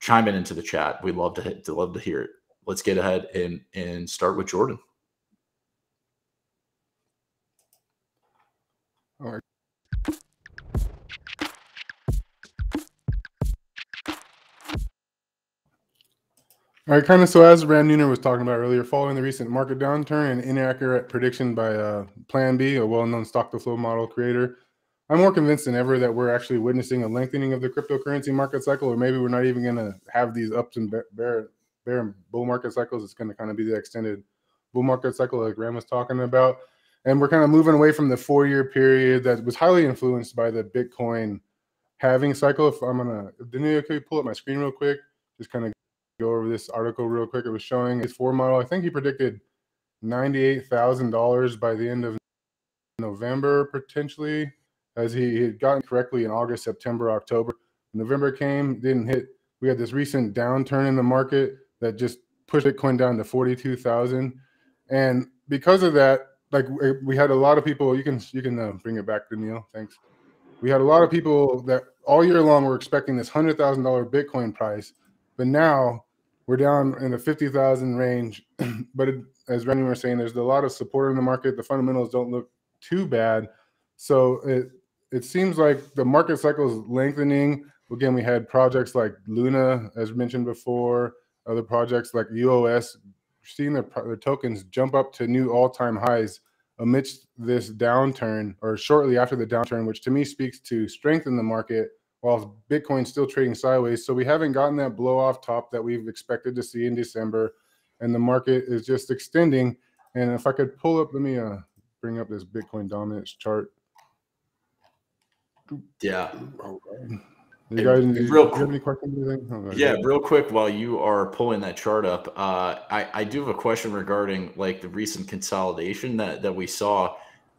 chiming into the chat. We'd love to, to love to hear it. Let's get ahead and and start with Jordan. All right. All right, kind of so as Ran Neuner was talking about earlier, following the recent market downturn and inaccurate prediction by uh, Plan B, a well-known stock-to-flow model creator, I'm more convinced than ever that we're actually witnessing a lengthening of the cryptocurrency market cycle, or maybe we're not even going to have these ups and bear, bear and bull market cycles. It's going to kind of be the extended bull market cycle like Graham was talking about, and we're kind of moving away from the four-year period that was highly influenced by the Bitcoin halving cycle. If I'm gonna, Daniel, can you pull up my screen real quick? Just kind of go over this article real quick. It was showing his four model. I think he predicted $98,000 by the end of November, potentially, as he had gotten correctly in August, September, October. November came, didn't hit. We had this recent downturn in the market that just pushed Bitcoin down to 42,000. And because of that, like we had a lot of people, you can you can uh, bring it back to Neil. Thanks. We had a lot of people that all year long were expecting this hundred thousand dollar Bitcoin price, but now we're down in the 50,000 range, [clears throat] but it, as Randy was saying, there's a lot of support in the market. The fundamentals don't look too bad. So it, it seems like the market cycle is lengthening. Again, we had projects like Luna, as mentioned before, other projects like UOS, seeing their, their tokens jump up to new all-time highs amidst this downturn or shortly after the downturn, which to me speaks to strength in the market while Bitcoin's still trading sideways. So we haven't gotten that blow off top that we've expected to see in December, and the market is just extending. And if I could pull up, let me uh, bring up this Bitcoin dominance chart. Yeah. You guys, real quick, any questions? Oh, yeah, real quick while you are pulling that chart up, uh, I, I do have a question regarding like the recent consolidation that that we saw.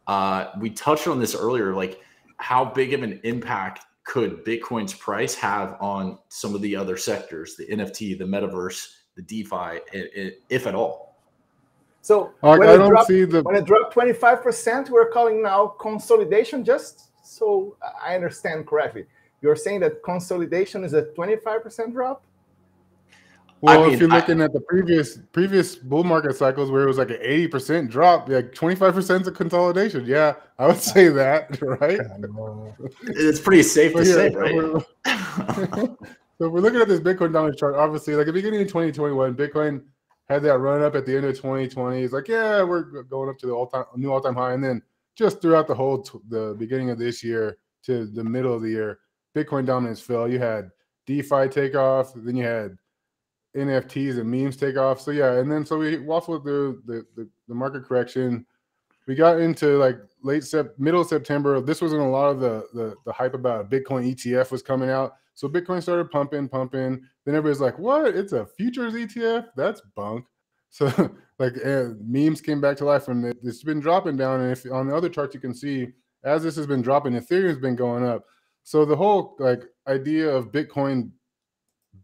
Uh, we touched on this earlier, like how big of an impact could Bitcoin's price have on some of the other sectors, the NFT, the metaverse, the DeFi, if at all? So when, I it dropped, the... when it dropped 25%, we're calling now consolidation, just so I understand correctly. You're saying that consolidation is a 25% drop? Well, I mean, if you're looking I, at the previous previous bull market cycles where it was like an 80% drop, like 25% is a consolidation. Yeah, I would say that, [laughs] right? It's pretty safe to yeah, say, right? [laughs] so we're looking at this Bitcoin dominance chart. Obviously, like at the beginning of 2021, Bitcoin had that run up at the end of 2020. It's like, yeah, we're going up to the all time new all time high, and then just throughout the whole t- the beginning of this year to the middle of the year, Bitcoin dominance fell. You had DeFi take off, then you had NFTs and memes take off. So yeah, and then so we waffled through the, the, the market correction. We got into like late sep middle September. This was when a lot of the, the the hype about Bitcoin ETF was coming out. So Bitcoin started pumping, pumping. Then everybody's like, "What? It's a futures ETF? That's bunk." [laughs] So like uh, memes came back to life, and it, it's been dropping down. And if on the other charts you can see, as this has been dropping, Ethereum's been going up. So the whole like idea of Bitcoin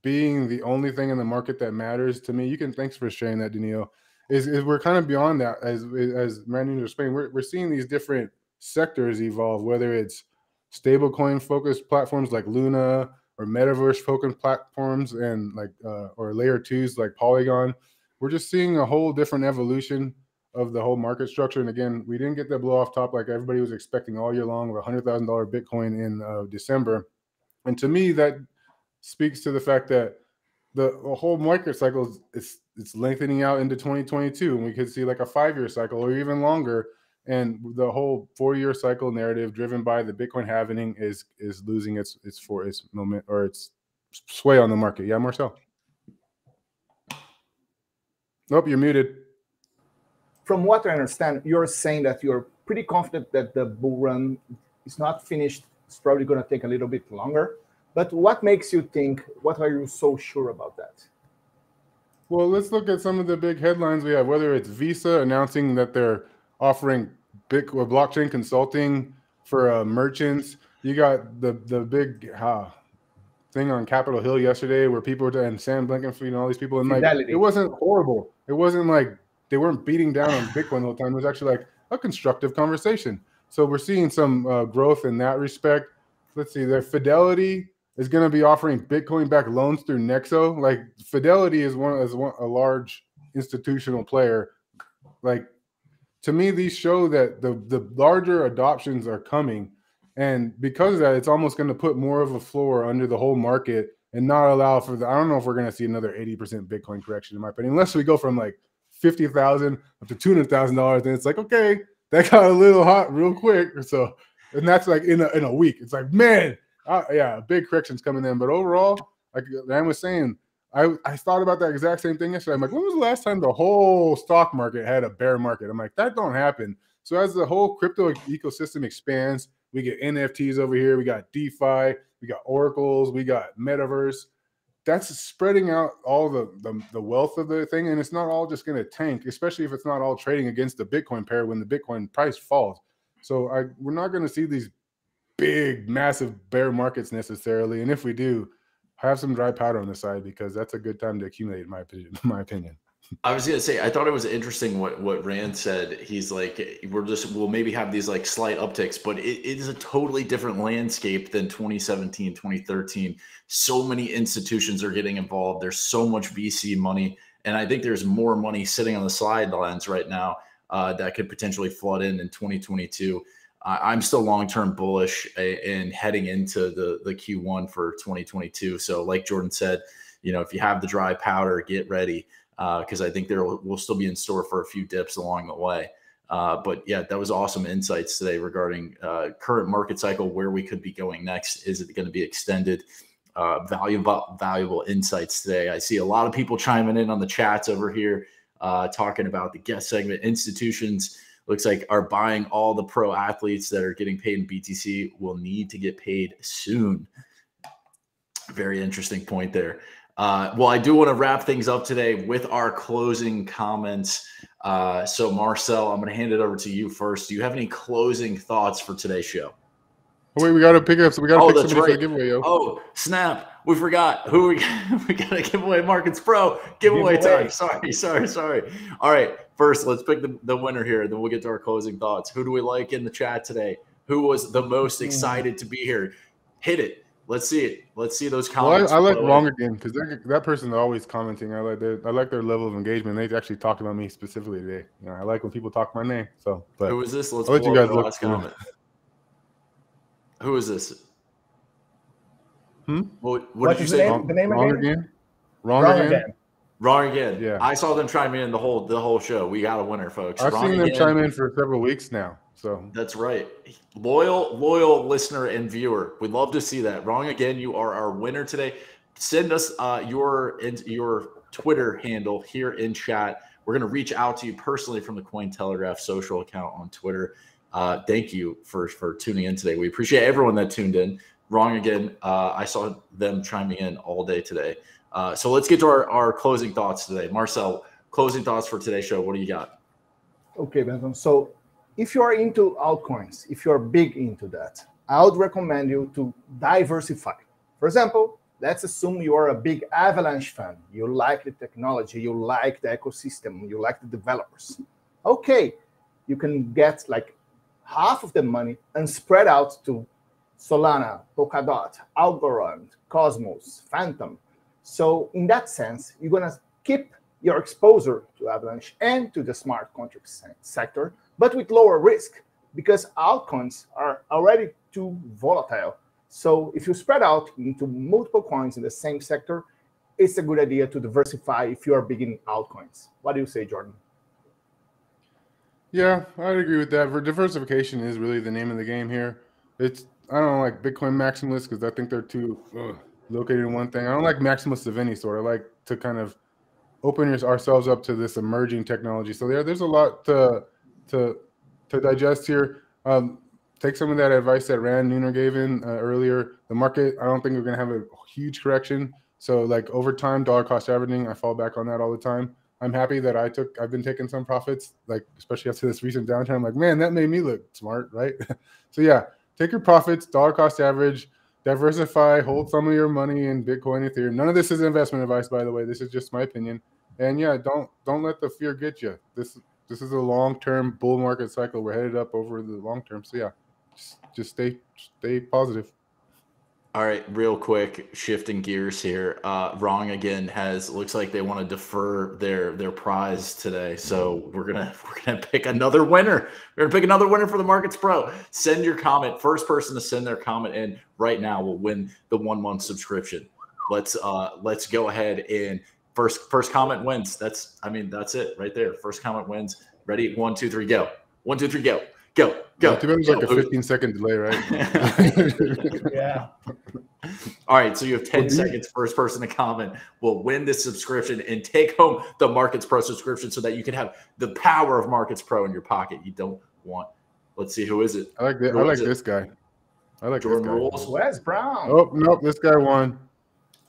being the only thing in the market that matters to me. You can thanks for sharing that, Daniel. Is, is we're kind of beyond that as as Randy was saying. We're we're seeing these different sectors evolve, whether it's stablecoin focused platforms like Luna or metaverse focused platforms and like uh, or layer twos like Polygon. We're just seeing a whole different evolution of the whole market structure. And again, we didn't get that blow off top like everybody was expecting all year long with a hundred thousand dollar Bitcoin in uh, December. And to me, that speaks to the fact that the, the whole market cycle is it's, it's lengthening out into 2022 and we could see like a five-year cycle or even longer and the whole four-year cycle narrative driven by the bitcoin halving is is losing its its for its moment or its sway on the market yeah marcel nope you're muted from what I understand, you're saying that you're pretty confident that the bull run is not finished. It's probably going to take a little bit longer. But what makes you think? What are you so sure about that? Well, let's look at some of the big headlines we have. Whether it's Visa announcing that they're offering big or blockchain consulting for uh, merchants. You got the the big uh, thing on Capitol Hill yesterday where people were and Sam Blankenfeld and all these people and like Fidelity. it wasn't horrible. It wasn't like they weren't beating down on Bitcoin the whole time. It was actually like a constructive conversation. So we're seeing some uh, growth in that respect. Let's see, their Fidelity is going to be offering Bitcoin back loans through Nexo. Like Fidelity is one is one, a large institutional player. Like to me, these show that the the larger adoptions are coming, and because of that, it's almost going to put more of a floor under the whole market and not allow for the. I don't know if we're going to see another eighty percent Bitcoin correction in my opinion, unless we go from like fifty thousand up to two hundred thousand dollars. and it's like okay, that got a little hot real quick. So, and that's like in a in a week. It's like man, uh, yeah, big corrections coming in. But overall, like Dan was saying, I, I thought about that exact same thing yesterday. I'm like, when was the last time the whole stock market had a bear market? I'm like, that don't happen. So as the whole crypto ecosystem expands, we get NFTs over here, we got DeFi, we got oracles, we got metaverse. That's spreading out all the, the, the wealth of the thing, and it's not all just going to tank, especially if it's not all trading against the Bitcoin pair when the Bitcoin price falls. So I, we're not going to see these big, massive bear markets necessarily, and if we do, have some dry powder on the side because that's a good time to accumulate, in my opinion. [laughs] In my opinion. I was gonna say I thought it was interesting what what Ran said. He's like, we're just we'll maybe have these like slight upticks, but it, it is a totally different landscape than 2017, 2013. So many institutions are getting involved. There's so much VC money, and I think there's more money sitting on the sidelines right now uh, that could potentially flood in in 2022. I'm still long term bullish and heading into the the Q1 for 2022. So, like Jordan said, you know, if you have the dry powder, get ready because uh, I think there will, will, still be in store for a few dips along the way. Uh, but yeah, that was awesome insights today regarding uh, current market cycle, where we could be going next. Is it going to be extended? Uh, valuable valuable insights today. I see a lot of people chiming in on the chats over here, uh, talking about the guest segment institutions looks like are buying all the pro athletes that are getting paid in BTC will need to get paid soon. Very interesting point there. Uh, well, I do want to wrap things up today with our closing comments. Uh, so, Marcel, I'm going to hand it over to you first. Do you have any closing thoughts for today's show? Oh, wait, we got to pick up. So we got to oh, pick somebody right. for the giveaway. Yo. Oh, snap! We forgot who we [laughs] we got to give away. Markets Pro giveaway, giveaway time. Sorry, sorry, sorry. All right, first let's pick the, the winner here. Then we'll get to our closing thoughts. Who do we like in the chat today? Who was the most hmm. excited to be here? Hit it. Let's see it. Let's see those comments. Well, I, I like wrong again because that person is always commenting. I like their I like their level of engagement. They actually talked about me specifically today. You know, I like when people talk my name. So, but who is this? Let's I'll let you guys look. Comment. [laughs] Who is this? Hmm? What, what did you say? Name, the name wrong again? again? Wrong, wrong again? again? Wrong again. Yeah. I saw them chime in the whole the whole show. We got a winner, folks. I've wrong seen them chime in for several weeks now. So that's right. Loyal, loyal listener and viewer. We'd love to see that. Wrong again. You are our winner today. Send us uh, your your Twitter handle here in chat. We're going to reach out to you personally from the Cointelegraph social account on Twitter. Uh, thank you for for tuning in today. We appreciate everyone that tuned in. Wrong again. Uh, I saw them chiming in all day today. Uh, so let's get to our, our closing thoughts today. Marcel, closing thoughts for today's show. What do you got? Okay, Benton. So if you are into altcoins, if you're big into that, I would recommend you to diversify. For example, let's assume you are a big Avalanche fan. You like the technology, you like the ecosystem, you like the developers. Okay, you can get like half of the money and spread out to Solana, Polkadot, Algorand, Cosmos, Fantom. so in that sense, you're going to keep your exposure to Avalanche and to the smart contract sector, but with lower risk because altcoins are already too volatile. So if you spread out into multiple coins in the same sector, it's a good idea to diversify if you are big in altcoins. What do you say, Jordan? Yeah, I'd agree with that. For diversification is really the name of the game here. It's I don't like Bitcoin maximalists because I think they're too ugh, located in one thing. I don't like maximalists of any sort. I like to kind of open ourselves up to this emerging technology. So there, there's a lot to to to digest here. Um, take some of that advice that Ran Neuner gave in uh, earlier. The market, I don't think we're to have a huge correction. So like over time, dollar cost averaging, I fall back on that all the time. I'm happy that I took, I've been taking some profits, like especially after this recent downturn. I'm like, man, that made me look smart, right? [laughs] so yeah, take your profits, dollar cost average, diversify, hold some of your money in Bitcoin, Ethereum. None of this is investment advice, by the way. This is just my opinion. And yeah, don't don't let the fear get you. This this is a long term bull market cycle. We're headed up over the long term. So yeah, just, just stay stay positive. All right, real quick, shifting gears here. Uh, Wrong again has looks like they want to defer their their prize today, so we're gonna [laughs] we're gonna pick another winner. We're gonna pick another winner for the Markets Pro. Send your comment. First person to send their comment in right now will win the one month subscription. Let's uh let's go ahead and first first comment wins. That's I mean that's it right there. First comment wins. Ready? One, two, three, go. One, two, three, go. Go, go. Yeah, too like a 15 second delay, right? [laughs] yeah. All right, so you have 10 well, seconds. First person to comment will win this subscription and take home the Markets Pro subscription so that you can have the power of Markets Pro in your pocket. You don't want. Let's see who is it. I like this. I like this guy. I like Jordan this guy. Rules. Wes Brown. Oh nope, this guy won.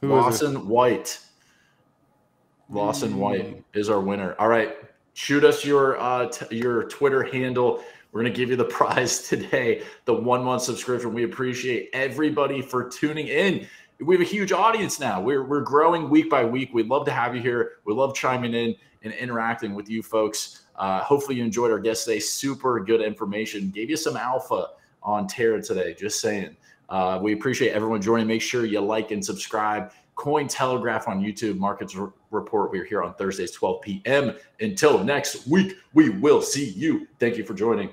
Who Lawson White. Lawson mm. White is our winner. All right, shoot us your uh, t- your Twitter handle we're going to give you the [laughs] prize today, the one month subscription. We appreciate everybody for tuning in. We have a huge audience now. We're, we're growing week by week. We'd love to have you here. We love chiming in and interacting with you folks. Uh, hopefully, you enjoyed our guest today. Super good information. Gave you some alpha on Terra today. Just saying. Uh, we appreciate everyone joining. Make sure you like and subscribe. Cointelegraph on YouTube, Markets R- Report. We're here on Thursdays, 12 p.m. Until next week, we will see you. Thank you for joining.